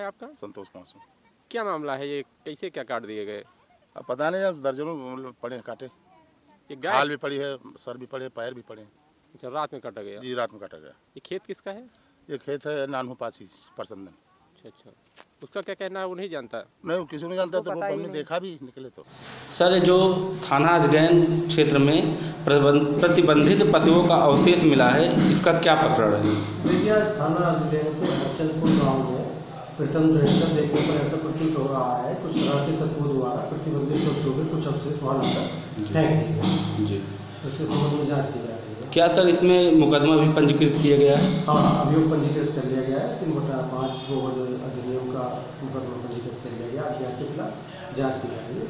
है आपका? संतोष मासूम। क्या मामला है? ये कैसे क्या काट दिए गए? अब पता नहीं अब दर्जनों पड़े हैं काटे। ये गाय भी पड़ी है सर भी पड़े पैर भी पड़े अच्छा रात में काटा गया? जी रात में काटा गया। ये खेत किसका है? ये खेत है नानू पासी परसंदन अच्छा अच्छा। उसका क्या कहना है वो नहीं जानता? नहीं वो किसी नहीं जानता तो हमने देखा भी निकले तो। सर जो थाना अजगैन क्षेत्र में प्रतिबंधित पशुओं का अवशेष मिला है इसका क्या प्रकरण है? थाना ज़िले के हरचंदपुर गाँव प्रथम दृष्टि देखने पर ऐसा प्रतीत हो रहा है कुछ शरारती तत्वों द्वारा प्रतिबंधित पशुओं के कुछ अवशेष वहाँ लाकर फेंक दिए गए। जी। उसके संबंध में जाँच की जा रही है। क्या सर इसमें मुकदमा भी पंजीकृत किया गया है? हाँ अभियोग पंजीकृत कर लिया गया है। तीन बटा पाँच गो अधिनियम का मुकदमा पंजीकृत कर लिया गया। अज्ञात के खिलाफ जाँच की जा रही है।